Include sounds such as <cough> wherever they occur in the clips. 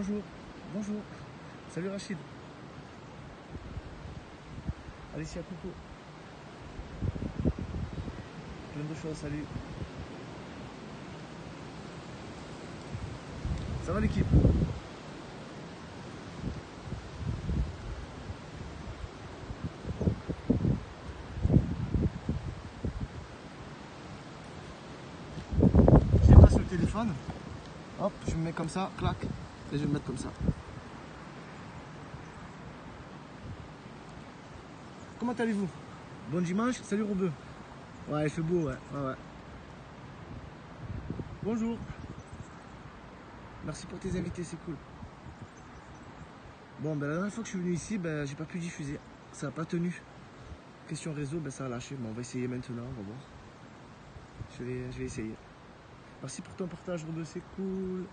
Bonjour. Bonjour. Salut Rachid. Alicia, coucou. Plein de choses, salut. Ça va l'équipe? Je pas sur le téléphone. Hop, je me mets comme ça, clac. Et je vais me mettre comme ça. Comment allez-vous? Bon dimanche, salut Robeux. Ouais, il fait beau, ouais. ouais, ouais. Bonjour. Merci pour tes invités, c'est cool. Bon, ben, la dernière fois que je suis venu ici, ben, j'ai pas pu diffuser. Ça n'a pas tenu. Question réseau, ben, ça a lâché. Mais on va essayer maintenant, on va voir. Je vais, je vais essayer. Merci pour ton partage, Robeux, c'est cool.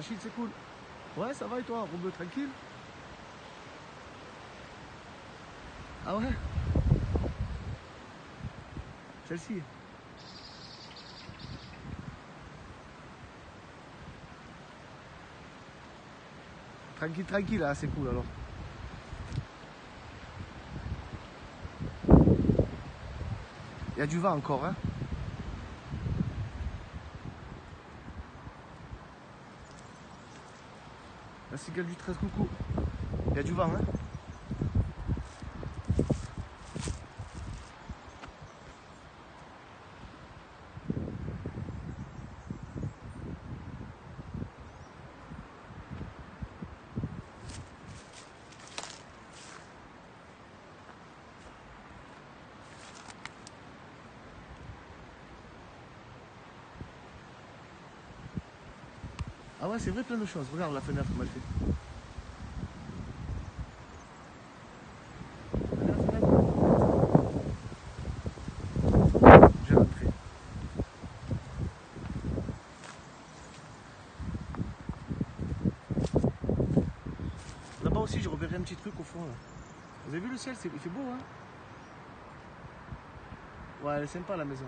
Rachid, c'est cool. Ouais, ça va et toi, Robeux, tranquille Ah ouais? Celle-ci Tranquille, tranquille, là, c'est cool alors. Il y a du vent encore, hein? Cigale du 13, coucou. Il y a du vent, hein c'est vrai, plein de choses. Regarde la fenêtre, comment elle fait. Là-bas aussi, je reverrai un petit truc au fond. Là. Vous avez vu le ciel? Il fait beau, hein? Ouais, elle est sympa la maison.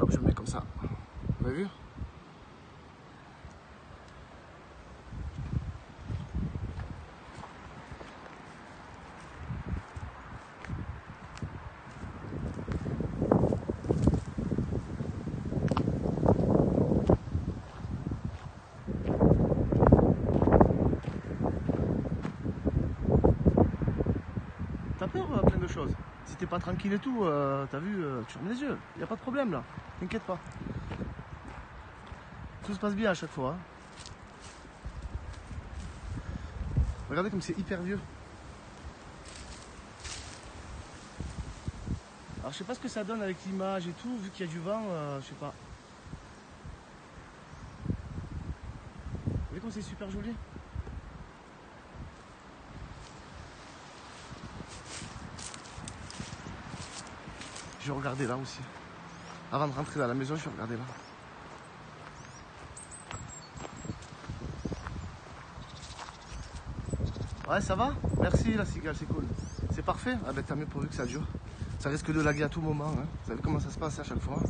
Hop, je me mets comme ça. Vous avez vu T'as peur euh, plein de choses. Si t'es pas tranquille et tout, euh, t'as vu, euh, tu fermes les yeux. Y a pas de problème là. T'inquiète pas. Tout se passe bien à chaque fois. hein. Regardez comme c'est hyper vieux. Alors je sais pas ce que ça donne avec l'image et tout, vu qu'il y a du vent, euh, je sais pas. Vous voyez comme c'est super joli? Je regarder là aussi. Avant de rentrer dans la maison, je regarder là. Ouais, ça va? Merci la cigale, c'est cool. C'est parfait? Ah ben tant mieux pourvu que ça dure. Ça risque de laguer à tout moment. Hein. Vous savez comment ça se passe à chaque fois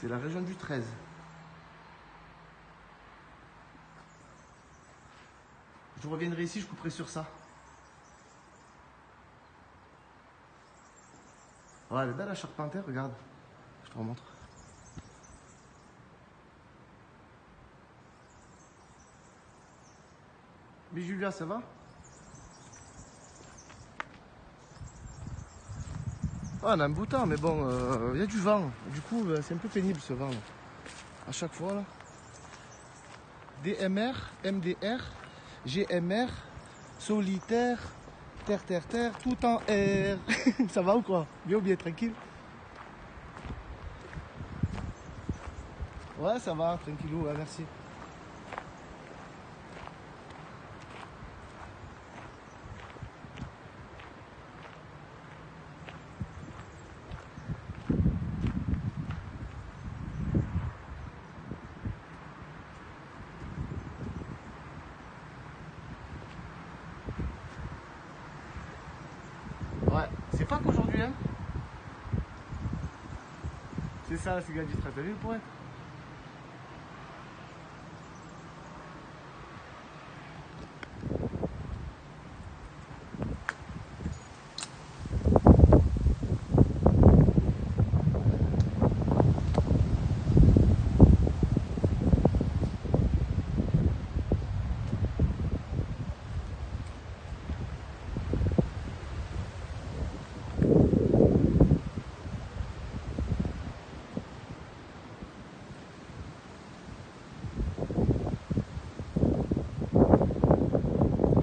C'est la région du 13. Je reviendrai ici, je couperai sur ça. Ouais, elle est belle la charpentière, regarde. Je te remontre. Mais Julia, ça va? Ah, on a un beau temps, mais bon, il y a du vent. Du coup, euh, c'est un peu pénible ce vent. Là. À chaque fois, là. DMR, MDR, GMR, solitaire, terre, terre, terre, tout en R. <laughs> ça va ou quoi? Bien ou bien, tranquille? Ouais, ça va, tranquillou, ouais, merci. Ouais, c'est pas qu'aujourd'hui, hein. C'est ça, c'est Gadji T'as vu le point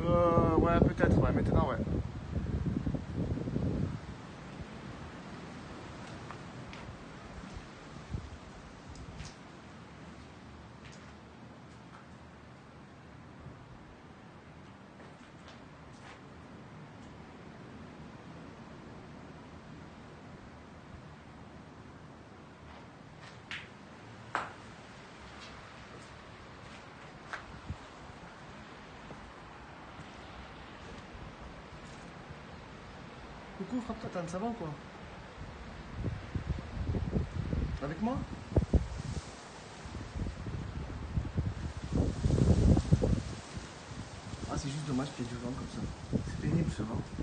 Euh, ouais, peut-être, ouais, maintenant, ouais. Coucou, frappe-toi, t'as un savon quoi Avec moi Ah, c'est juste dommage qu'il y ait du vent comme ça. C'est pénible ce vent.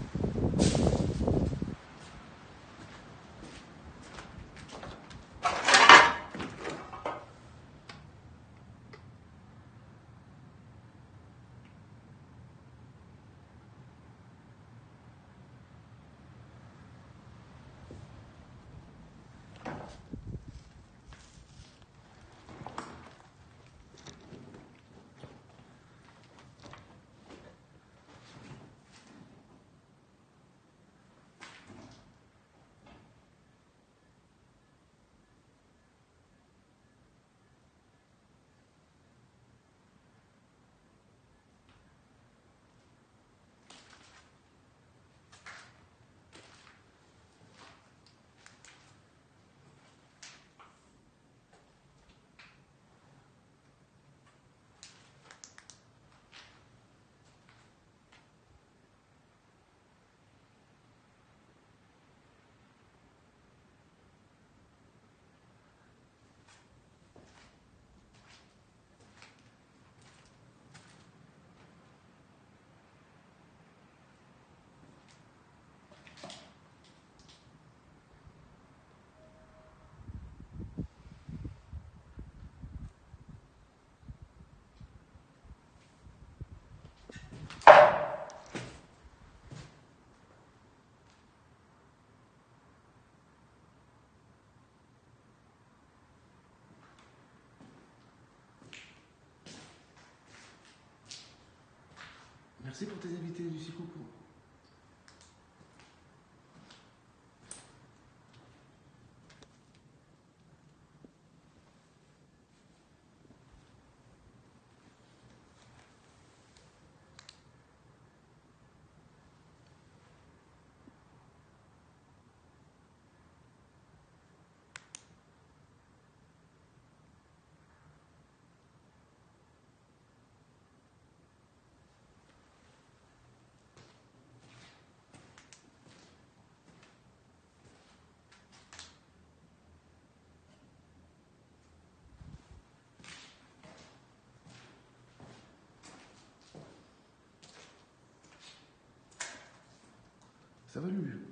Merci pour tes invités, Lucie Coucou. Ça va, Lulu?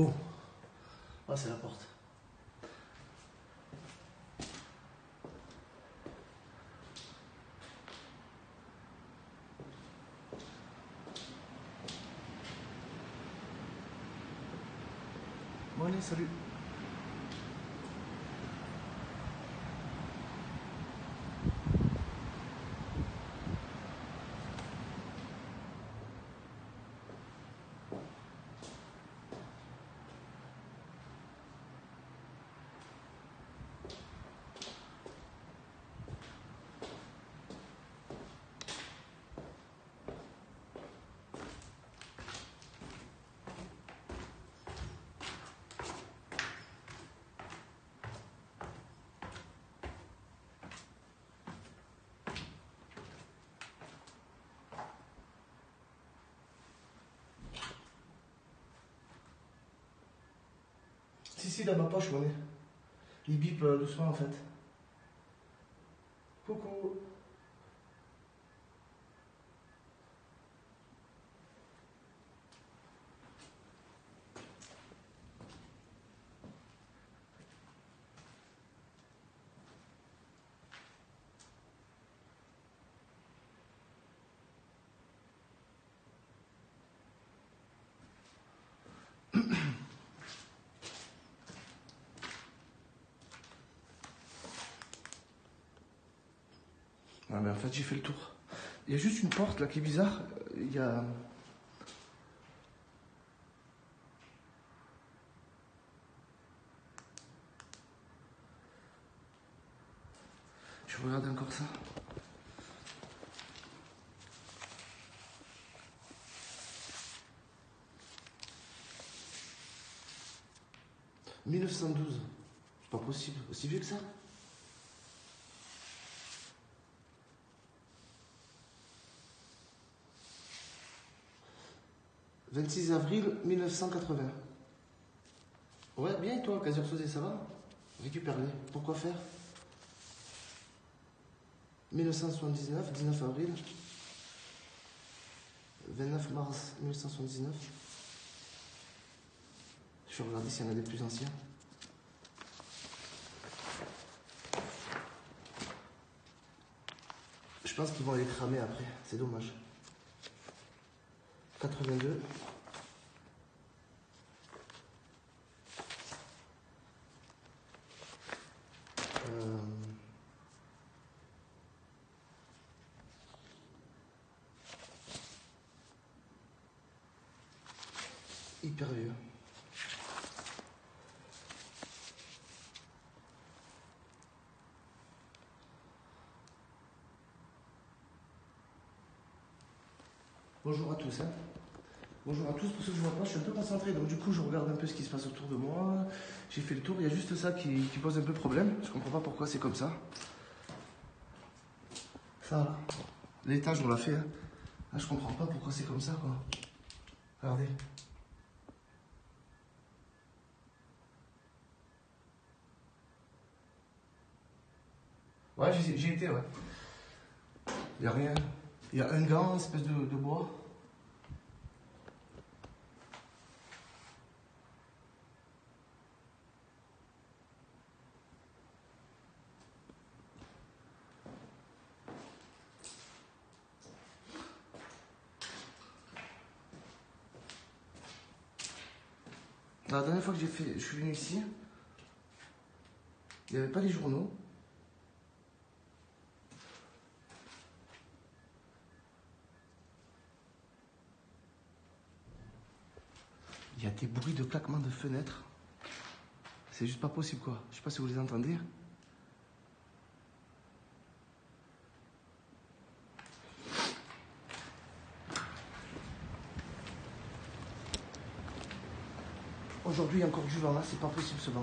Oh, ah, c'est la porte. Bon allez, salut. Dans ma poche, mon nez. Il bip euh, doucement en fait. Coucou. Ah mais en fait j'ai fait le tour. Il y a juste une porte là qui est bizarre. Il y a. Je regarde encore ça. « 1912. C'est pas possible. Aussi vieux que ça? 26 avril 1980. Ouais, bien et toi, Casir Sauzé, ça va? Récupère-les. Pourquoi faire? 1979, 19 avril. 29 mars 1979. Je vais regarder s'il y en a des plus anciens. Je pense qu'ils vont les cramer après, c'est dommage. 82. Euh, Hyper vieux. Bonjour à tous. Hein. Bonjour à tous, pour ceux que je vois pas, je suis un peu concentré, donc du coup je regarde un peu ce qui se passe autour de moi. J'ai fait le tour, il y a juste ça qui, pose un peu problème. Je comprends pas pourquoi c'est comme ça. Ça l'étage on l'a fait. Hein. Ah, je comprends pas pourquoi c'est comme ça quoi. Regardez. Ouais, j'ai été, ouais. Il n'y a rien. Il y a un gant, une espèce de bois. La dernière fois que j'ai je suis venu ici, il n'y avait pas les journaux. Il y a des bruits de claquement de fenêtres. C'est juste pas possible quoi. Je sais pas si vous les entendez. Aujourd'hui, il y a encore du vent là, c'est pas possible ce. Hop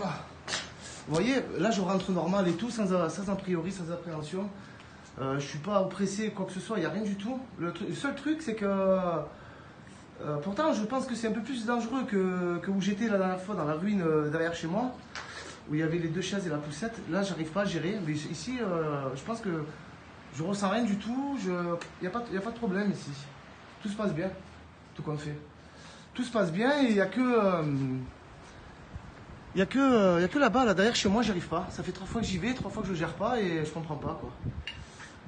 là Vous voyez, là je rentre normal et tout, sans, a priori, sans appréhension. Euh, je suis pas oppressé, quoi que ce soit, il n'y a rien du tout. Le, seul truc, c'est que. euh, pourtant, je pense que c'est un peu plus dangereux que, que où j'étais la dernière fois dans la ruine euh, derrière chez moi, où il y avait les deux chaises et la poussette. Là, j'arrive pas à gérer. Mais ici, euh, je pense que je ressens rien du tout. Il n'y a, pas- a pas de problème ici. Tout se passe bien, tout compte fait. Tout se passe bien et il n'y a que. euh, il n'y a euh, que là-bas, là, derrière chez moi, j'y arrive pas. Ça fait trois fois que j'y vais, trois fois que je gère pas et je comprends pas quoi.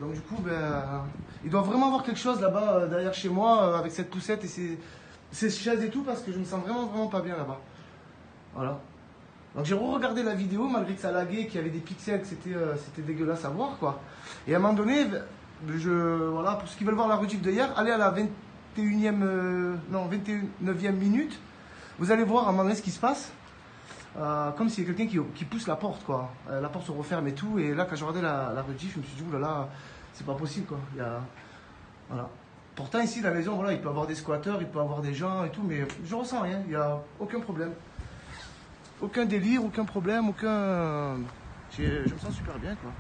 Donc du coup, ben, il doit vraiment avoir quelque chose là-bas euh, derrière chez moi euh, avec cette poussette et ces, ces chaises et tout parce que je me sens vraiment vraiment pas bien là-bas. Voilà. Donc j'ai re-regardé la vidéo malgré que ça laguait, qu'il y avait des pixels, que c'était c'était dégueulasse à voir quoi. Et à un moment donné, je, voilà, pour ceux qui veulent voir la rediff de hier, allez à la 21e, euh, non 29e minute. Vous allez voir à un moment donné ce qui se passe. Euh, comme s'il y a quelqu'un qui, pousse la porte, quoi. Euh, la porte se referme et tout. Et là, quand j'ai regardé la, la je me suis dit, oulala, c'est pas possible, quoi. Voilà. Pourtant, ici, la maison, voilà, il peut y avoir des squatteurs, il peut y avoir des gens et tout, mais je ressens rien. Il n'y a aucun problème. Aucun délire, aucun problème, aucun. Je me sens super bien, quoi.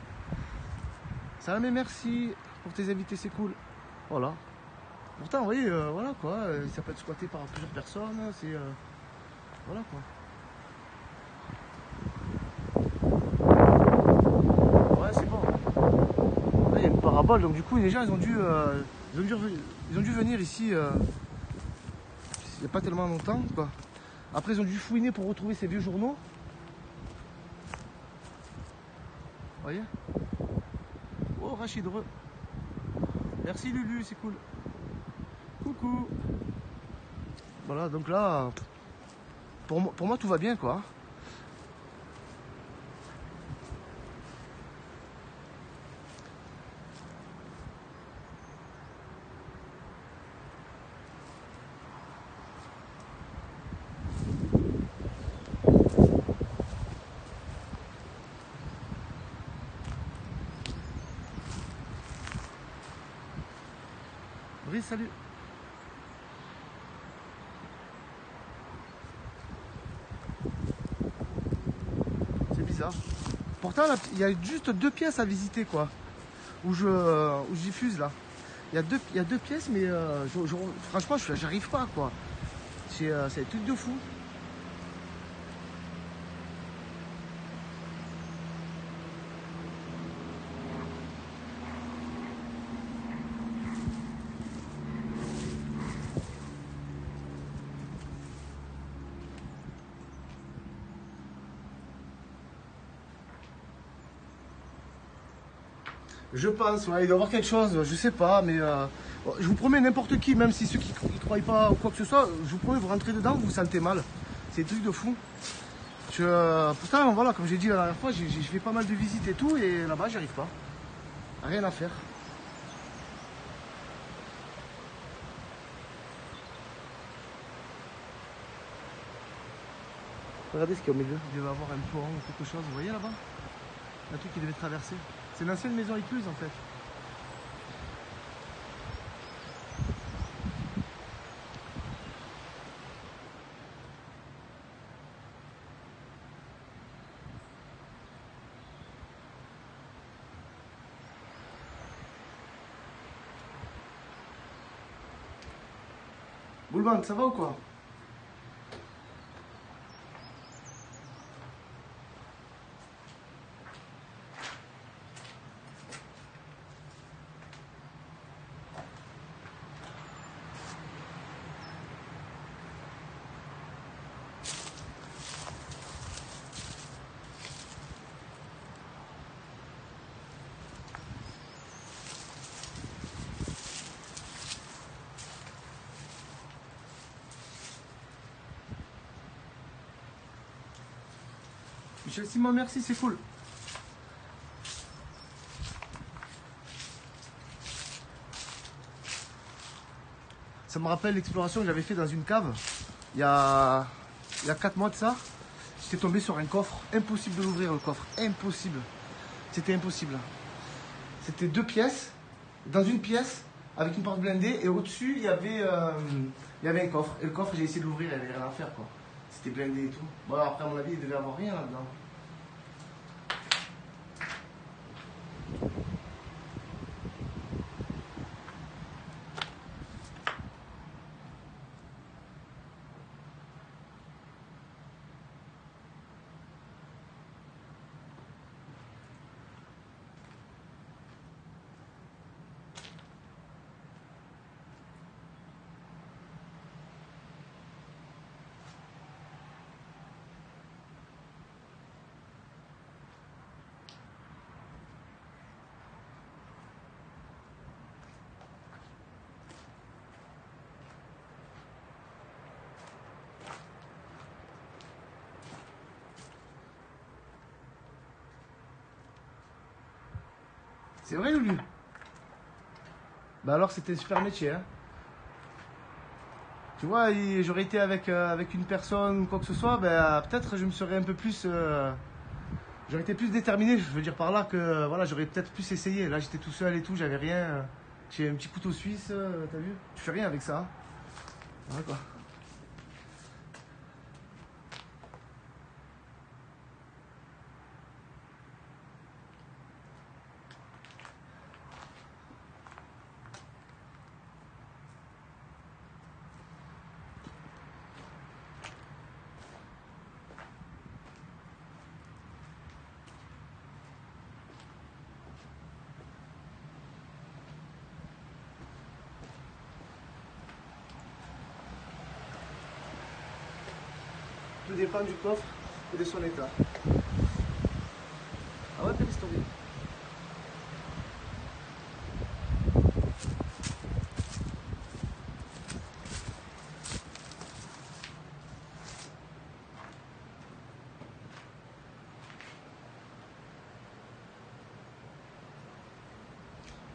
Ça mais merci pour tes invités, c'est cool. Voilà. Pourtant, vous voyez, euh, voilà, quoi. euh, Ça peut être squatté par plusieurs personnes, c'est. euh, Voilà, quoi. Ouais, c'est bon. Là, il y a une parabole, donc du coup, les gens, ils ont dû, euh, ils ont dû, ils ont dû venir ici euh, il n'y a pas tellement longtemps, quoi. Après, ils ont dû fouiner pour retrouver ces vieux journaux. Vous voyez? Oh, Rachid, re. Merci Lulu, c'est cool. Voilà, donc là, pour moi, pour moi, tout va bien, quoi. Salut. C'est bizarre. Il y a juste deux pièces à visiter, quoi. Où je, où je diffuse, là. Il y a deux, pièces, mais euh, franchement, je- j'arrive pas, quoi. C'est euh, c'est un truc de fou. Je pense, il doit y avoir quelque chose, je sais pas, mais euh, je vous promets, n'importe qui, même si ceux qui ne croient pas ou quoi que ce soit, je vous promets, vous rentrez dedans, vous vous sentez mal. C'est des trucs de fou. Je, euh, pourtant, voilà, comme j'ai dit la dernière fois, j'ai fait pas mal de visites et tout, et là-bas, j'y arrive pas. Rien à faire. Regardez ce qu'il y a au milieu. Il devait avoir un pont ou quelque chose. Vous voyez là-bas? Un truc qui devait traverser. C'est une ancienne maison écluse en fait. Boulban, ça va ou quoi? Simon, merci, c'est cool. Ça me rappelle l'exploration que j'avais fait dans une cave il y a, il y a 4 mois de ça. J'étais tombé sur un coffre. Impossible de l'ouvrir le coffre. Impossible. C'était impossible. C'était deux pièces. Dans une pièce, avec une porte blindée, et au-dessus, il, y avait, euh, il y avait un coffre. Et le coffre, j'ai essayé de l'ouvrir, il n'y avait rien à faire. quoi. C'était blindé et tout. Bon, après, à mon avis, il devait avoir rien là-dedans. C'est vrai, Lulu Bah alors, c'était un super métier, hein Tu vois, j'aurais été avec, euh, avec une personne ou quoi que ce soit, ben, peut-être je me serais un peu plus... euh, j'aurais été plus déterminé, je veux dire par là que voilà, j'aurais peut-être plus essayé. Là, j'étais tout seul et tout, j'avais rien. J'ai un petit couteau suisse, euh, t'as vu? Tu fais rien avec ça. hein? Voilà, quoi. Tout dépend du coffre et de son état. Ah ouais, quelle histoire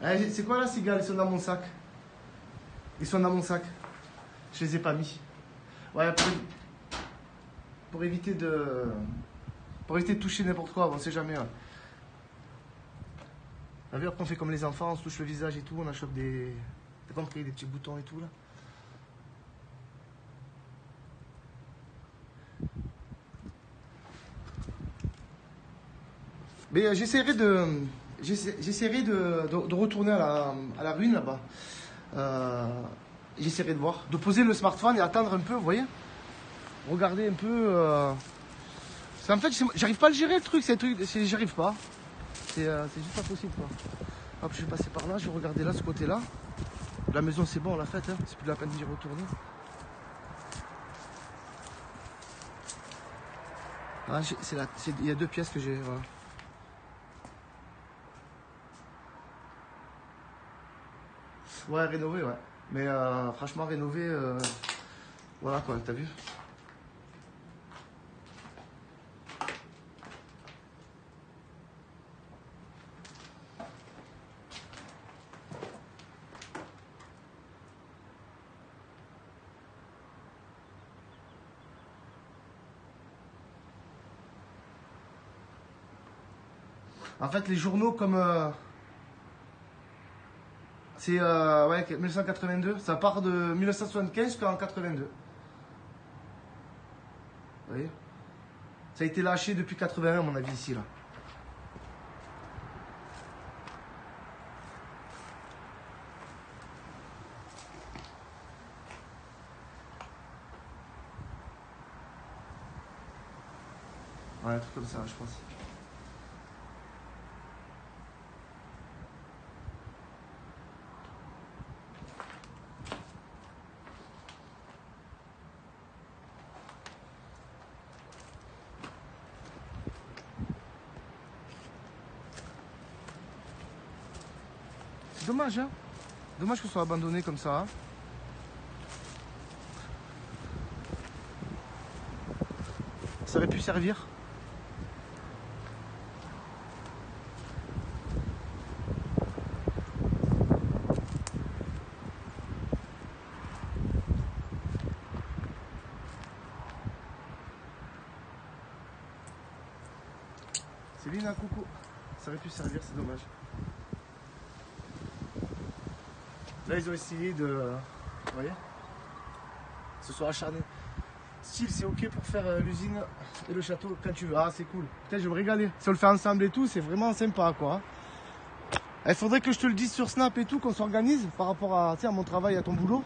Eh, c'est quoi la cigale? Ils sont dans mon sac. Ils sont dans mon sac. Je les ai pas mis. Ouais, pour, pour éviter de. Pour éviter de toucher n'importe quoi, on sait jamais. hein. Vu, après on fait comme les enfants, on se touche le visage et tout, on achète des. T'as compris, des petits boutons et tout là. Mais euh, j'essaierai de. j'essa- J'essaierai de, de- de retourner à la, à la ruine là-bas. Euh, j'essaierai de voir. De poser le smartphone et attendre un peu, vous voyez Regardez un peu. euh, qu'en fait, j'arrive pas à le gérer le truc, c'est truc, j'arrive pas. C'est euh, c'est juste pas possible quoi. Hop, je vais passer par là, je vais regarder là, ce côté-là. La maison, c'est bon, on l'a faite, hein. c'est plus la peine d'y retourner. Ah, il y a deux pièces que j'ai. Ouais, rénové, ouais. Mais euh, franchement, rénové, voilà quoi, t'as vu En fait, les journaux comme. euh, c'est euh, ouais, 1982. Ça part de 1975 jusqu'en 82. Vous voyez? Ça a été lâché depuis 81, à mon avis, ici, là. Ouais, un truc comme ça, je pense. dommage, hein Dommage que ce soit abandonné comme ça. Hein. Ça aurait pu servir. C'est bien hein, un coucou. Ça aurait pu servir, c'est dommage. Là, ils ont essayé de. Vous voyez Se sont acharnés. Style, c'est ok pour faire euh, l'usine et le château quand tu veux. Ah, c'est cool. Putain, je vais me régaler. Si on le fait ensemble et tout, c'est vraiment sympa, quoi. Il faudrait que je te le dise sur Snap et tout, qu'on s'organise par rapport à, mon travail, à ton boulot.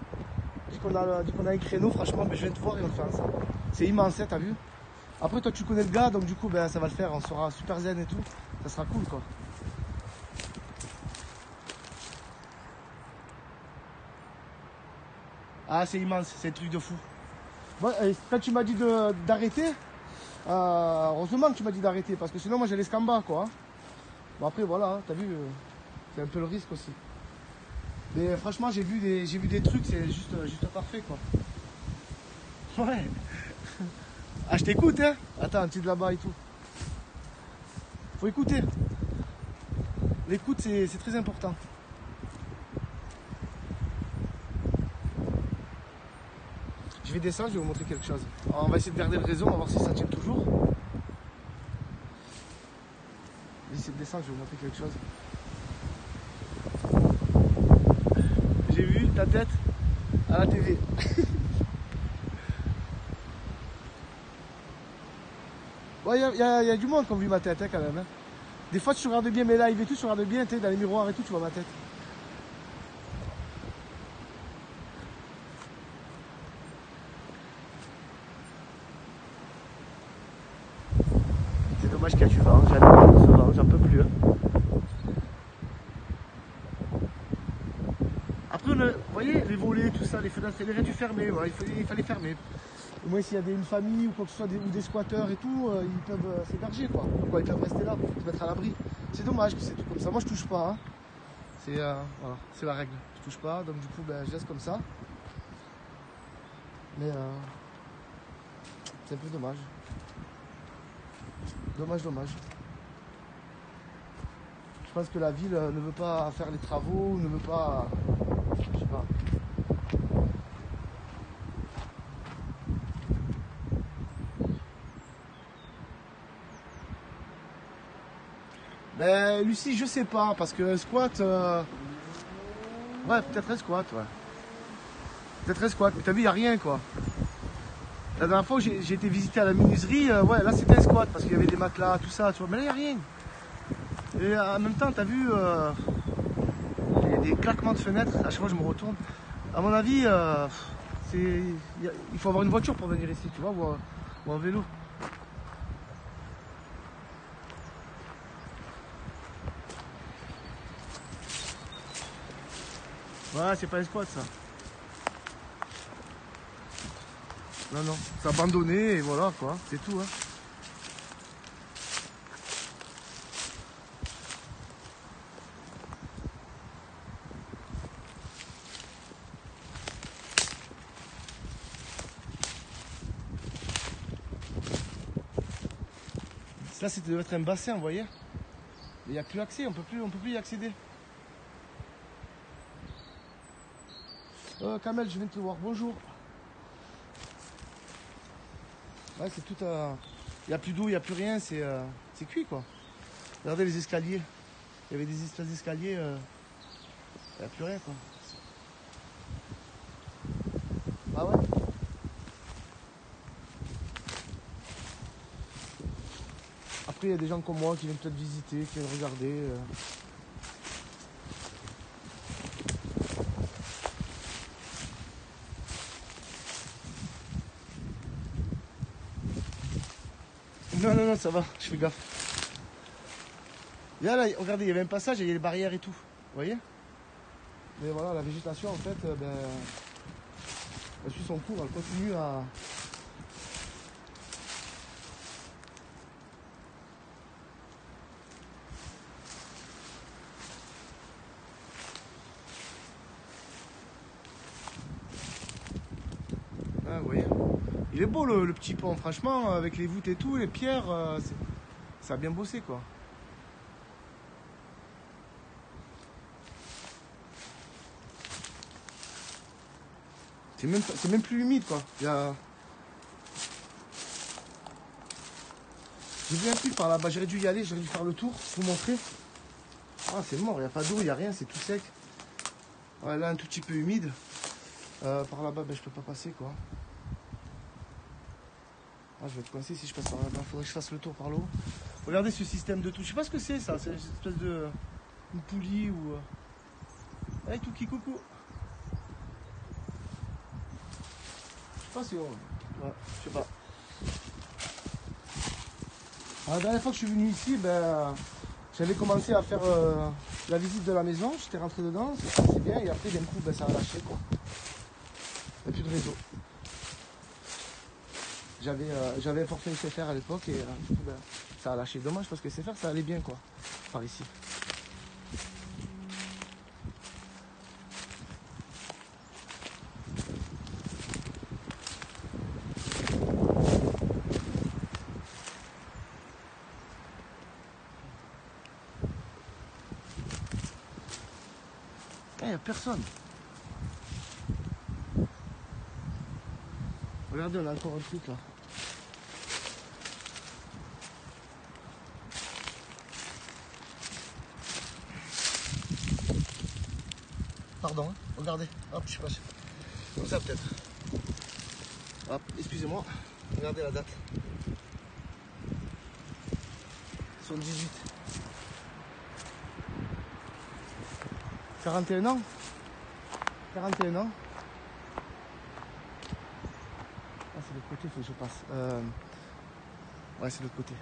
Dit qu'on a, qu'on a franchement, ben, je viens te voir et on le fait ensemble. C'est immense, hein, t'as vu? Après, toi, tu connais le gars, donc du coup, ben, ça va le faire. On sera super zen et tout. Ça sera cool, quoi. Ah, c'est immense, c'est un truc de fou. Et quand tu m'as dit d'arrêter, euh, heureusement que tu m'as dit d'arrêter, parce que sinon, moi, j'allais scamba, quoi. Bon, après, voilà, hein, t'as vu, euh, c'est un peu le risque aussi. Mais euh, franchement, j'ai vu des, vu des trucs, c'est juste, juste parfait, quoi. <laughs> Ouais. Ah, je t'écoute, hein. Attends, petit de là-bas et tout. Faut écouter. L'écoute, c'est très important. Je vais descendre, je vais vous montrer quelque chose. On va essayer de garder le réseau, on va voir si ça tient toujours. Je vais essayer de descendre, je vais vous montrer quelque chose. J'ai vu ta tête à la télé. <laughs> Il y, a- y y a du monde qui a vu ma tête hein, quand même. hein. Des fois, tu regardes bien mes lives et tout, tu regardes bien, sais, dans les miroirs et tout, tu vois ma tête. Plus. hein. Après, vous voyez, les volets, tout ça, les fenêtres, auraient dû fermer, voilà, il, fallait, fermer. Au moins, s'il y a des- une famille ou quoi que ce soit, des, ou des squatteurs et tout, euh, ils peuvent euh, s'héberger, quoi. Quoi, Ils peuvent rester là, se mettre à l'abri? C'est dommage que c'est tout comme ça. Moi, je touche pas. hein. C'est euh, c'est la règle. Je touche pas, donc du coup, ben, je laisse comme ça. Mais euh, c'est un peu dommage. Dommage, dommage. Je pense que la ville euh, ne veut pas faire les travaux, ne veut pas. Je sais pas. Ben, Lucie, je sais pas, parce que squat. euh, Ouais, peut-être un squat, ouais. Peut-être un squat, mais t'as vu, y a rien, quoi. La dernière fois, j'ai été visiter à la menuiserie, euh, ouais, là c'était un squat, parce qu'il y avait des matelas, tout ça, tu vois. Mais là, y a rien. Et euh, en même temps, t'as vu, euh, il des claquements de fenêtres, à chaque fois je me retourne. À mon avis, il il faut avoir une voiture pour venir ici, tu vois, ou, ou un vélo. Ouais, c'est pas un squat ça. Non, non, c'est abandonné et voilà quoi, c'est tout. Hein. Ça, c'était devait être un bassin, vous voyez. Il n'y a plus accès, on peut plus, on peut plus y accéder. Euh, Kamel, je viens te voir. Bonjour. Ouais, c'est tout à. Il n'y a plus d'eau, il n'y a plus rien, c'est euh, c'est cuit quoi. Regardez les escaliers. Il y avait des espèces d'escaliers. euh, Il n'y a plus rien quoi. Ah ouais? Après, il y a des gens comme moi qui viennent peut-être visiter, qui viennent regarder. euh. Non, non, non, ça va, je fais gaffe. Là, là, regardez, il y avait un passage il y a les barrières et tout. Vous voyez? Mais voilà, la végétation, en fait, euh, ben, elle suit son cours, elle continue à. Ah, vous voyez Beau le, petit pont, franchement, avec les voûtes et tout, les pierres, euh, ça a bien bossé quoi. C'est même, même plus humide quoi. Il y a... J'ai vu un par là-bas, j'aurais dû y aller, j'aurais dû faire le tour, vous montrer. Ah, c'est mort, il n'y a pas d'eau, il n'y a rien, c'est tout sec. Là, un tout petit peu humide. Euh, par là-bas, ben, je peux pas passer, quoi. Ah, je vais être coincé si je passe par là-bas. Faudrait que je fasse le tour par là-haut. Regardez ce système de tout. Je sais pas ce que c'est, ça. C'est une espèce de... Une poulie ou... Hey, Touki, coucou Je sais pas si on... Ouais, je sais pas. La dernière fois que je suis venu ici, ben... J'avais commencé à faire euh, la visite de la maison, j'étais rentré dedans, c'est bien, et après d'un coup ben, ça a lâché quoi. Il n'y a plus de réseau. J'avais euh, j'avais forfait SFR à l'époque et euh, ben, ça a lâché. Dommage parce que SFR ça allait bien quoi, par ici. A personne. Regardez, on a encore un truc là. Hein. regardez. Hop, je sais pas. Comme ça peut-être. Hop, excusez-moi. Regardez la date. 78. 41 ans 41 ans Ah c'est l'autre côté, il faut que je passe. Euh, Ouais c'est l'autre côté.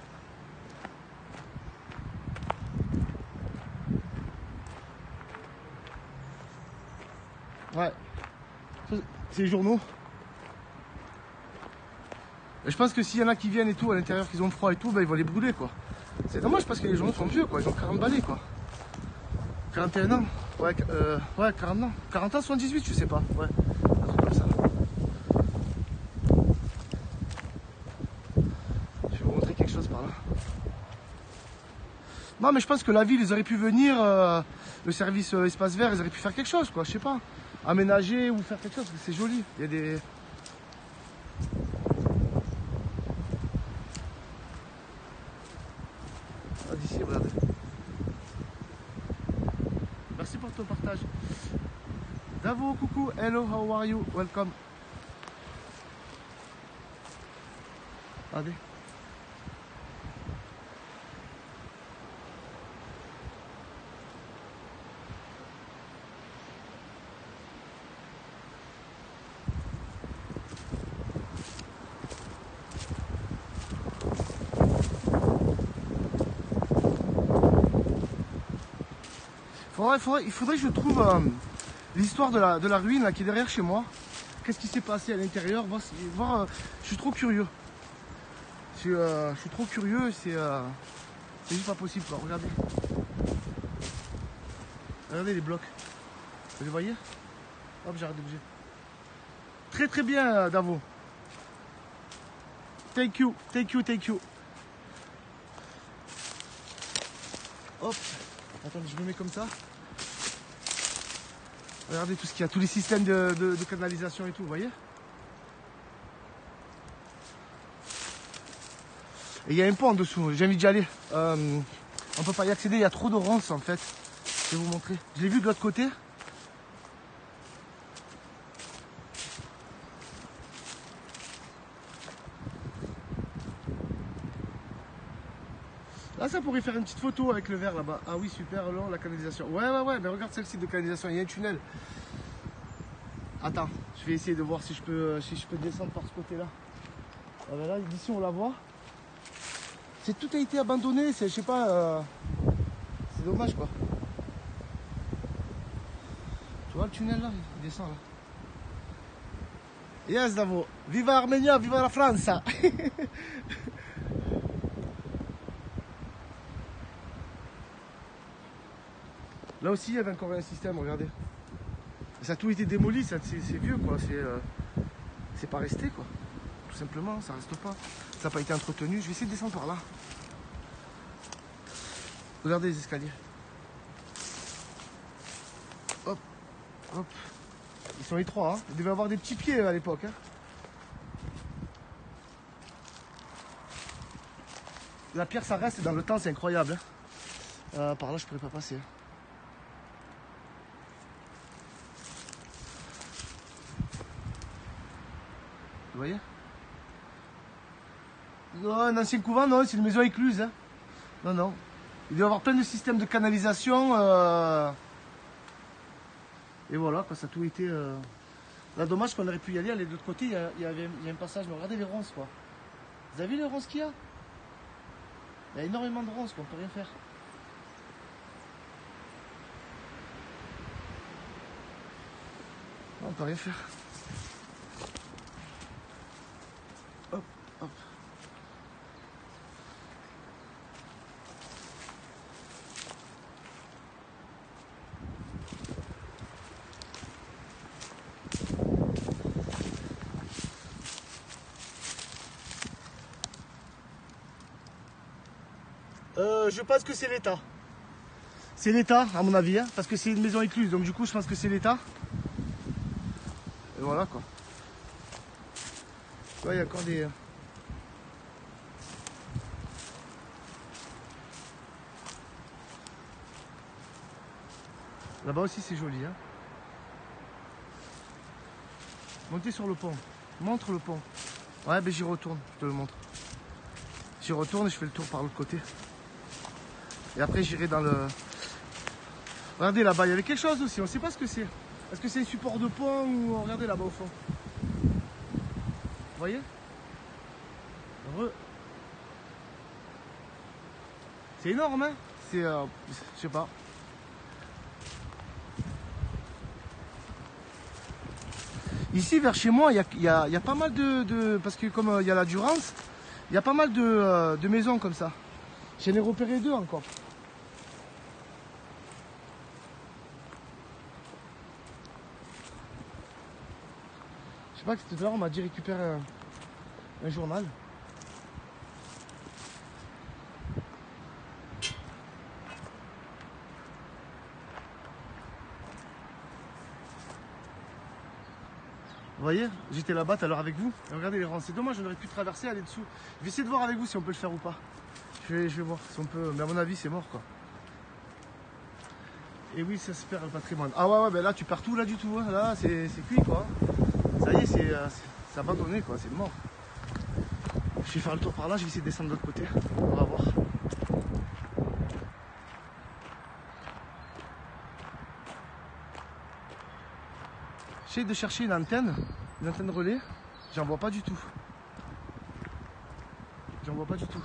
Ouais. C'est les journaux. Je pense que s'il y en a qui viennent et tout à l'intérieur, qu'ils ont froid et tout, ben ils vont les brûler quoi. C'est dommage parce que les journaux sont vieux quoi, ils ont 40 balais quoi. 41 ans Ouais, euh, ouais, 40 ans. 40 ans, 78, je sais pas. Ouais, un truc comme ça. Je vais vous montrer quelque chose par là. Non, mais je pense que la ville, ils auraient pu venir, euh, le service euh, espace vert, ils auraient pu faire quelque chose, quoi, je sais pas. Aménager ou faire quelque chose, parce que c'est joli. Il y a des. Ah, d'ici, regardez. Merci pour ton partage. Davo, coucou, hello, how are you? Welcome. Regardez. Faudrait- il faudrait que je trouve euh, l'histoire de la, de la ruine qui est derrière chez moi. Qu'est-ce qui s'est passé à l'intérieur? Voir, euh, Je suis trop curieux. Je, suis, euh, trop curieux, c'est juste pas possible. Regardez. Regardez les blocs. Vous les voyez? Hop, j'arrête de bouger. Très très bien, Davo. Thank you, thank you, thank you. Hop. Attendez, je me mets comme ça. Regardez tout ce qu'il y a, tous les systèmes de, canalisation et tout, vous voyez Et il y a un pont en dessous, j'ai envie d'y aller. Euh, on peut pas y accéder, il y a trop de ronces en fait. Je vais vous montrer. Je l'ai vu de l'autre côté. Ça pourrait faire une petite photo avec le verre là-bas. Ah oui, super, long, la canalisation. Ouais, ouais, ouais, mais regarde celle-ci de canalisation, il y a un tunnel. Attends, je vais essayer de voir si je peux, euh, si je peux descendre par ce côté-là. Ah ben là, d'ici, on la voit. C'est tout a été abandonné, c'est, je sais pas, euh, c'est dommage quoi. Tu vois le tunnel là, il descend là. Yes, Davo. Viva Armenia, viva la France. <laughs> Là aussi, il y avait encore un système, regardez. Ça a tout été démoli, c'est, vieux, quoi. C'est, euh, c'est pas resté, quoi. Tout simplement, ça reste pas. Ça n'a pas été entretenu. Je vais essayer de descendre par là. Regardez les escaliers. Hop, hop. Ils sont étroits, hein. Il devait avoir des petits pieds à l'époque, hein. La pierre, ça reste dans le temps, c'est incroyable. hein. Euh, par là, je pourrais pas passer. Vous voyez un ancien couvent, non, c'est une maison écluse. hein. Non, non. Il doit y avoir plein de systèmes de canalisation. euh, Et voilà, quoi, ça a tout été. euh, Là, dommage qu'on aurait pu y aller. Aller de l'autre côté, il y, a, avait, il y a un passage. Mais regardez les ronces, quoi. Vous avez vu les ronces qu'il y a? Il y a énormément de ronces. On peut rien faire. On peut rien faire. Je pense que c'est l'État. C'est l'État, à mon avis, hein, parce que c'est une maison écluse, donc du coup, je pense que c'est l'État. Et voilà quoi. Ouais, il y a encore des. euh, Là-bas aussi, c'est joli. Hein. Montez sur le pont. Montre le pont. Ouais, ben j'y retourne, je te le montre. J'y retourne et je fais le tour par l'autre côté. Et après, j'irai dans le. Regardez là-bas, il y avait quelque chose aussi, on ne sait pas ce que c'est. Est-ce que c'est un support de pont ou. Regardez là-bas au fond. Vous voyez Re- C'est énorme, hein C'est. euh, Je sais pas. Ici, vers chez moi, il y a, y a pas mal de, de- Parce que comme euh, il y a la Durance, il y a pas mal de, euh, de maisons comme ça. J'en ai repéré deux encore. Je sais pas que tout à l'heure on m'a dit récupérer un, journal. Vous voyez, j'étais là-bas tout à l'heure avec vous. Regardez les rangs. C'est dommage, on aurait pu traverser, aller dessous. Je vais essayer de voir avec vous si on peut le faire ou pas. Je vais, voir si on peut. Mais à mon avis, c'est mort quoi. Et oui, ça se perd le patrimoine. Ah ouais, ouais, ben là, tu pars tout là du tout. hein. Là, c'est cuit quoi. Ça y est, c'est euh, c'est abandonné quoi, c'est mort. Je vais faire le tour par là, je vais essayer de descendre de l'autre côté. On va voir. J'essaie de chercher une antenne, une antenne relais. J'en vois pas du tout. J'en vois pas du tout.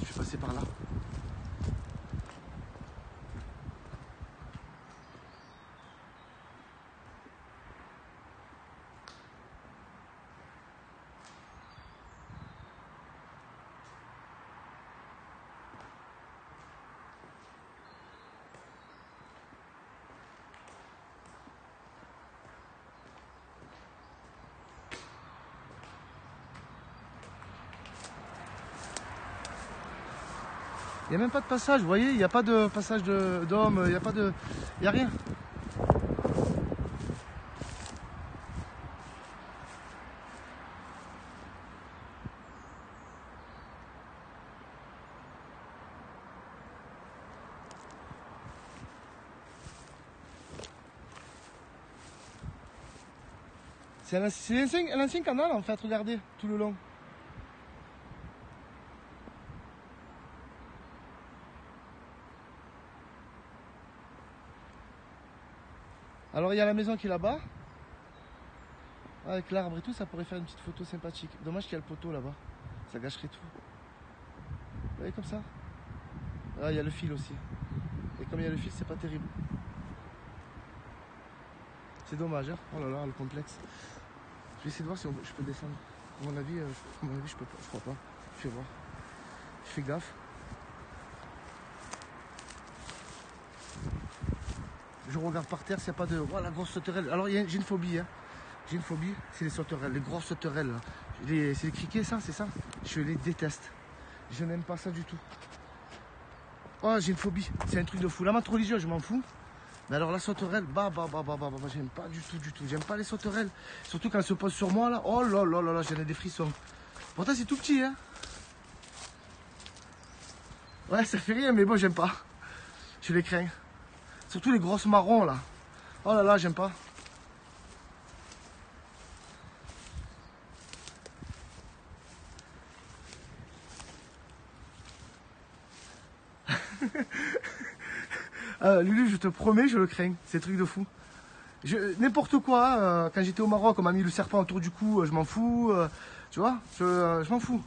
Je vais passer par là. Il n'y a même pas de passage, vous voyez, il n'y a pas de passage de- d'homme, il n'y a pas de. Il a rien. C'est l'ancien canal en fait, regardez, tout le long. Alors il y a la maison qui est là-bas. Avec l'arbre et tout, ça pourrait faire une petite photo sympathique. Dommage qu'il y a le poteau là-bas. Ça gâcherait tout. Vous voyez comme ça? Ah, il y a le fil aussi. Et comme il y a le fil, c'est pas terrible. C'est dommage, hein Oh là là, le complexe. Je vais essayer de voir si je peux descendre. À mon avis, euh, à mon avis, je peux pas. Je crois pas. Je vais voir. Je fais gaffe. Je regarde par terre s'il n'y a pas de. Oh la grosse sauterelle. Alors j'ai une phobie. Hein. J'ai une phobie, c'est les sauterelles, les grosses sauterelles. C'est les criquets, ça, c'est ça? Je les déteste. Je n'aime pas ça du tout. Oh, j'ai une phobie. C'est un truc de fou. La menthe religieuse, je m'en fous. Mais alors la sauterelle, bah bah bah bah bah, bah, bah, j'aime pas du tout, du tout. J'aime pas les sauterelles. Surtout quand elles se posent sur moi là. Oh là là là là, j'en ai des frissons. Pourtant c'est tout petit, hein. Ouais, ça fait rien, mais bon, j'aime pas. Je les crains. Surtout les grosses marrons là. Oh là là, j'aime pas. <laughs> Euh, Lulu, je te promets, je le crains. C'est truc de fou. N'importe quoi, euh, quand j'étais au Maroc, on m'a mis le serpent autour du cou, euh, je m'en fous. tu vois, je, m'en fous.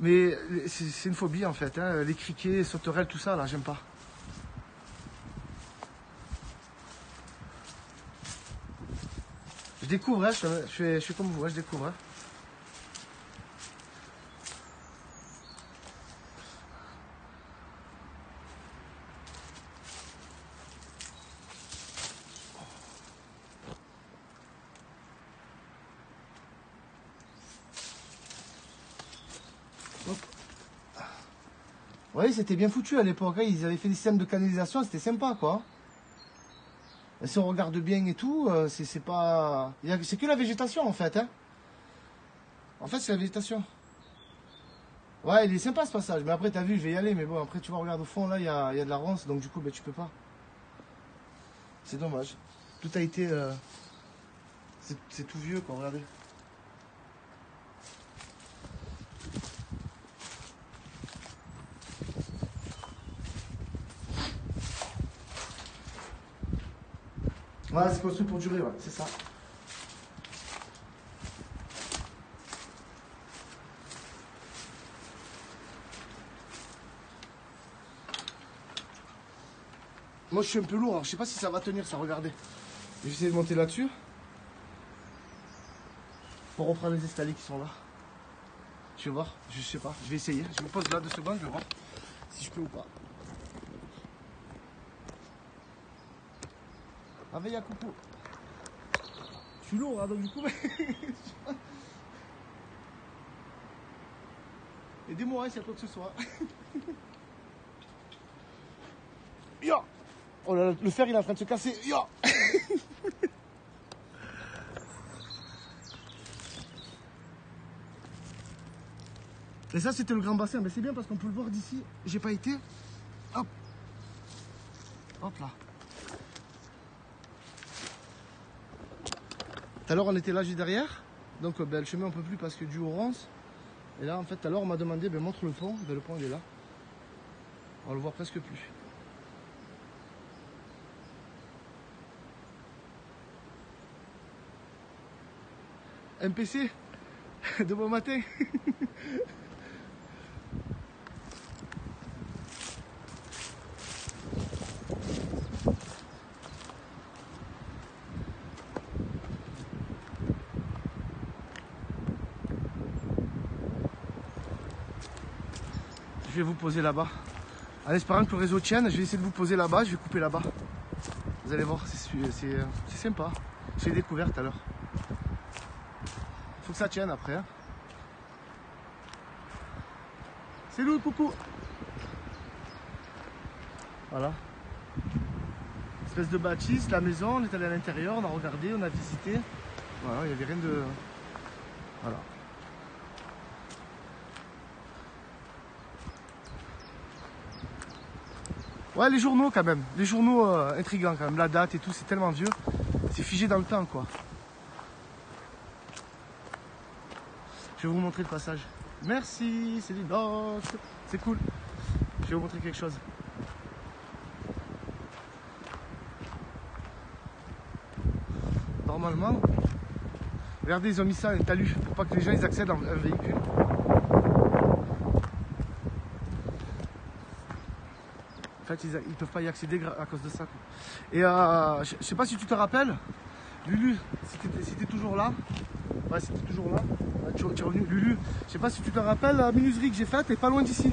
Mais c'est une phobie en fait. Hein. Les criquets, les sauterelles, tout ça, là, j'aime pas. Je découvre, hein, je, fais, je, comme vous, hein, je découvre. Oui, c'était bien foutu à l'époque. Hein. Ils avaient fait des systèmes de canalisation, c'était sympa, quoi. Si on regarde bien et tout, euh, c'est pas. C'est que la végétation, en fait. Hein. En fait, c'est la végétation. Ouais, il est sympa ce passage. Mais après, t'as vu, je vais y aller. Mais bon, après, tu vois, regarde au fond, là, il y a, de la ronce. Donc, du coup, ben, tu peux pas. C'est dommage. Tout a été. Euh, c'est tout vieux, quoi. Regardez. Voilà, c'est construit pour durer, ouais, c'est ça. Moi, je suis un peu lourd, je sais pas si ça va tenir, ça, regardez. Je vais essayer de monter là-dessus. Pour reprendre les escaliers qui sont là. Je vais voir, je sais pas, je vais essayer. Je me pose là deux secondes, je vais voir si je peux ou pas. Avec à coucou. Je suis lourd, hein, donc du coup. Aidez-moi hein, s'il y a quoi que ce soit. <laughs> Yo Oh là là, le fer il est en train de se casser. Yo <laughs> Et ça c'était le grand bassin, mais c'est bien parce qu'on peut le voir d'ici. J'ai pas été. Hop. Hop là. Tout à l'heure, on était là juste derrière. Donc, ben, le chemin, on peut plus parce que du ronce. Et là, en fait, tout à l'heure, on m'a demandé, ben, montre le pont. Ben, le pont, il est là. On le voit presque plus. MPC <laughs> de bon matin <laughs> vous poser là-bas. En espérant que le réseau tienne, je vais essayer de vous poser là-bas, je vais couper là-bas. Vous allez voir, c'est sympa. J'ai découvert tout à l'heure. Faut que ça tienne après. Hein. C'est nous, coucou. Voilà. Espèce de bâtisse, la maison, on est allé à l'intérieur, on a regardé, on a visité. Voilà, il n'y avait rien de. Voilà. Ouais, les journaux quand même. Les journaux euh, intrigants quand même. La date et tout, c'est tellement vieux. C'est figé dans le temps, quoi. Je vais vous montrer le passage. Merci, c'est du C'est cool. Je vais vous montrer quelque chose. Normalement, regardez, ils ont mis ça un talus pour pas que les gens ils accèdent dans un véhicule. En fait, ils, ne peuvent pas y accéder à cause de ça. Et euh, je, ne sais pas si tu te rappelles, Lulu, si tu toujours là, ouais, si es toujours là, tu, es revenu, Lulu, je sais pas si tu te rappelles, la minuserie que j'ai faite est pas loin d'ici.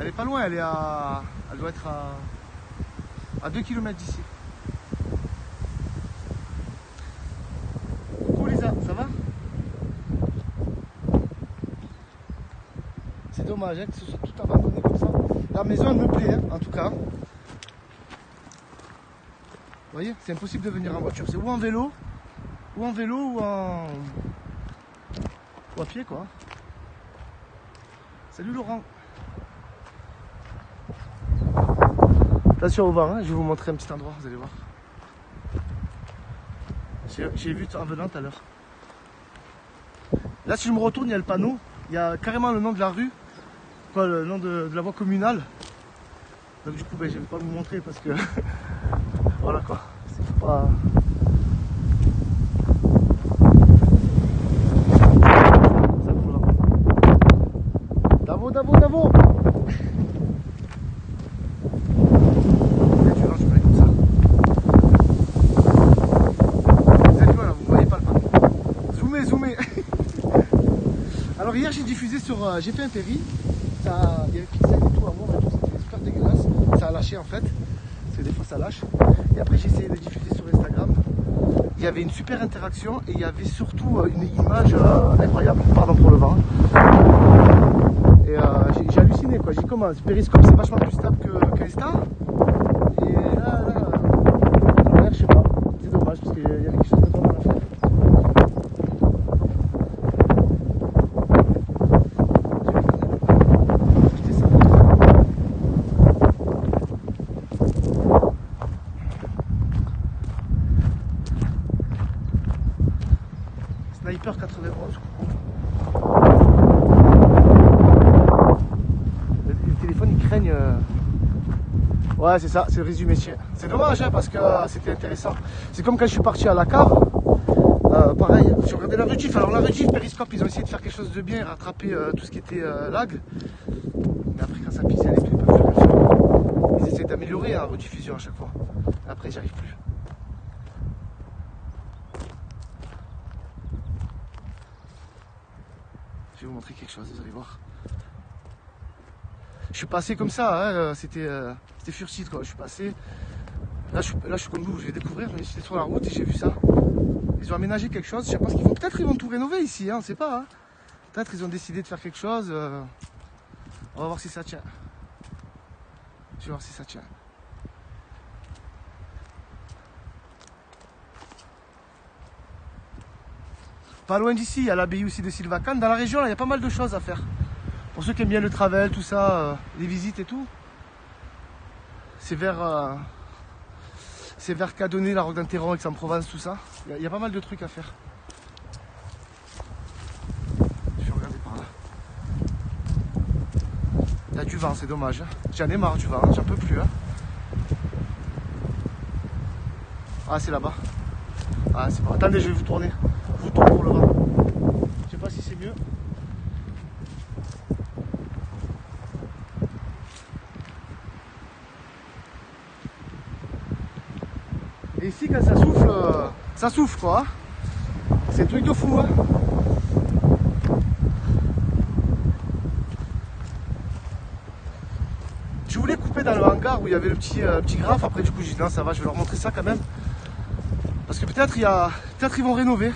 Elle est pas loin, elle est à, elle doit être à, à 2 km d'ici. Coucou Lisa, ça va? C'est dommage hein, que ce soit tout comme ça. La maison, me plaît, hein, en tout cas. voyez, c'est impossible de venir en voiture. C'est ou en vélo, ou en vélo, ou en. ou à pied quoi. Salut Laurent. Attention au vent, je vais vous montrer un petit endroit, vous allez voir. J'ai vu en venant tout à l'heure. Là, si je me retourne, il y a le panneau. Il y a carrément le nom de la rue, quoi, le nom de, la voie communale. Donc, du coup, ben, je vais pas vous montrer parce que. <laughs> voilà quoi. C'est pas. Davo, Davo, Davo pas <laughs> Alors hier j'ai diffusé sur... euh, j'ai un. Ça, il y avait pixel et tout à mort et tout, c'était super dégueulasse. Ça a lâché en fait. Parce que des fois lâche. Et après j'ai essayé de diffuser sur Instagram. Il y avait une super interaction et il y avait surtout euh, une image euh, incroyable. Pardon pour le vent. Et euh, j'ai- halluciné quoi. J'ai dit comment Periscope c'est vachement plus stable que qu'Insta. Et là, là, euh, alors, je sais pas. C'est dommage parce qu'il y avait quelque chose de pas mal à faire. Acheter ça. Sniper 91. Les les téléphones ils craignent. euh, C'est ça, c'est le résumé. C'est dommage hein, parce que euh, c'était intéressant. C'est comme quand je suis parti à la cave. Euh, pareil, j'ai regardé la rediff. Alors la rediff, Periscope, ils ont essayé de faire quelque chose de bien rattraper euh, tout ce qui était euh, lag. Mais après, quand ça pisse, les ils plus faire. Ils essaient d'améliorer la rediffusion à chaque fois. Après, j'y arrive plus. Je vais vous montrer quelque chose, vous allez voir. Je suis passé comme ça, hein, euh, c'était euh, furtif quoi. Je suis passé. Là je, suis, comme vous, je vais découvrir. J'étais sur la route et j'ai vu ça. Ils ont aménagé quelque chose. Je sais pas ce qu'ils vont. Peut-être ils vont tout rénover ici, hein, on sait pas. hein. Peut-être ils ont décidé de faire quelque chose. euh, On va voir si ça tient. Je vais voir si ça tient. Pas loin d'ici, il y a l'abbaye aussi de Sylvacane. Dans la région, il y a pas mal de choses à faire. Pour ceux qui aiment bien le travel, tout ça, euh, les visites et tout. C'est vers. euh, vers la Roque d'Interron, Aix-en-Provence, tout ça. Il y, a- il y a pas mal de trucs à faire. Je vais regarder par là. Il y a du vent, c'est dommage. hein. J'en ai marre du vent, j'en peux plus. hein. Ah, c'est là-bas. Ah, c'est bon. Attendez, je vais vous tourner. Je vous tourne pour le vent. Je sais pas si c'est mieux. Et ici, quand ça souffle, euh, ça souffle quoi. C'est un truc de fou. Hein. Je voulais couper dans le hangar où il y avait le petit, euh, petit graphe. Après, du coup, j'ai dit non, ça va, je vais leur montrer ça quand même. Parce que peut-être il a, peut-être ils vont rénover.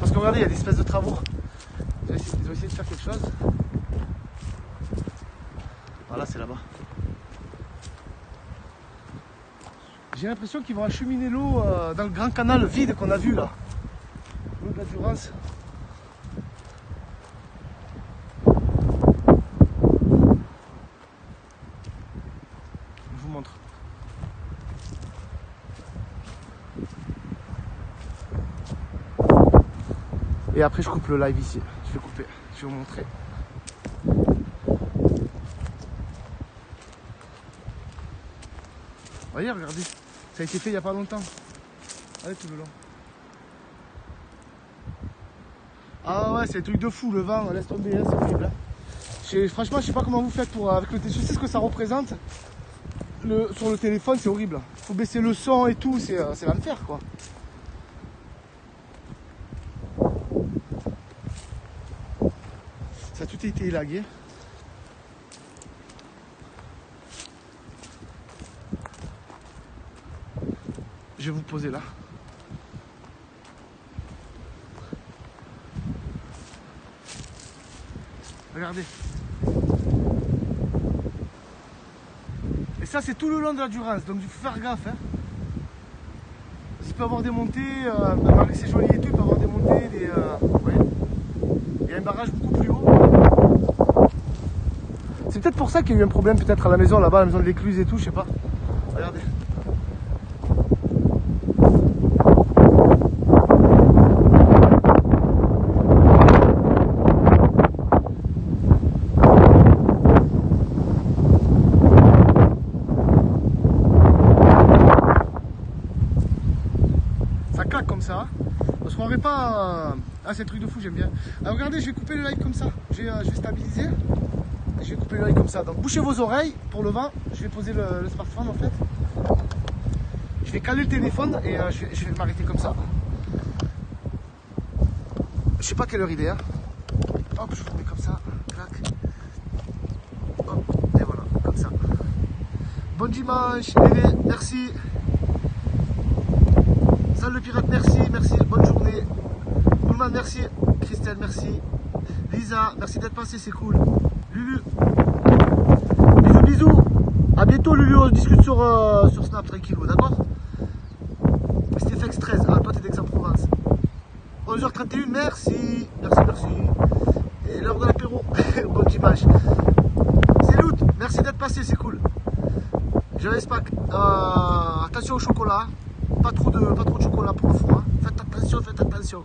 Parce que regardez, il y a des espèces de travaux. Ils ont essayé de faire quelque chose. Voilà, c'est là-bas. J'ai l'impression qu'ils vont acheminer l'eau euh, dans le grand canal vide qu'on a vu là. L'eau de la Durance. Je vous montre. Et après je coupe le live ici. Je vais couper. Je vais vous montrer. Voyez, regardez. Ça a été fait il n'y a pas longtemps. Allez tout le long. Ah ouais, c'est un truc de fou le vent, laisse tomber, hein, c'est horrible. hein. Je- franchement, je sais pas comment vous faites pour. euh, Avec le, je sais ce que ça représente. Le, sur le téléphone, c'est horrible. Faut baisser le son et tout, c'est euh, l'enfer quoi. Ça a tout été élagué. Je vous poser là. Regardez. Et ça, c'est tout le long de la Durance, donc il faut faire gaffe. Hein. il peut avoir des montées, euh, malgré c'est joli et tout, il peut avoir des montées, des, euh, il y a un barrage beaucoup plus haut. C'est peut-être pour ça qu'il y a eu un problème peut-être à la maison là-bas, à la maison de l'écluse et tout, je sais pas. Regardez. Ça claque comme ça. On se croirait pas. euh, Ah, c'est un truc de fou, j'aime bien. Alors regardez, je vais couper le live comme ça. Je vais, euh, je vais stabiliser. Je vais couper le live comme ça. Donc bouchez vos oreilles pour le vent. Je vais poser le, le smartphone en fait. Je vais caler le téléphone et euh, je vais, m'arrêter comme ça. Je sais pas quelle heure il est. hein. Hop, je vous mets comme ça. Clac. Hop, et voilà, comme ça. Bon dimanche, Lévé, merci. Salut le pirate, merci, merci, bonne journée. Coolman, merci. Christelle, merci. Lisa, merci d'être passé, c'est cool. Lulu. Bisous, bisous. A bientôt, Lulu, on discute sur, euh, sur Snap, tranquillou, d'accord Stéphane 13, ah, toi t'es d'Aix-en-Provence. 11h31, merci, merci, merci. Et l'heure de l'apéro, bon dimanche. C'est Loot, merci d'être passé, c'est cool. Je respecte. Euh, attention au chocolat. Pas trop de, pas trop de chocolat pour le foie. Faites attention, faites attention.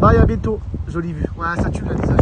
Bye, à bientôt. Jolie vue. Ouais, ça tue la Lisa,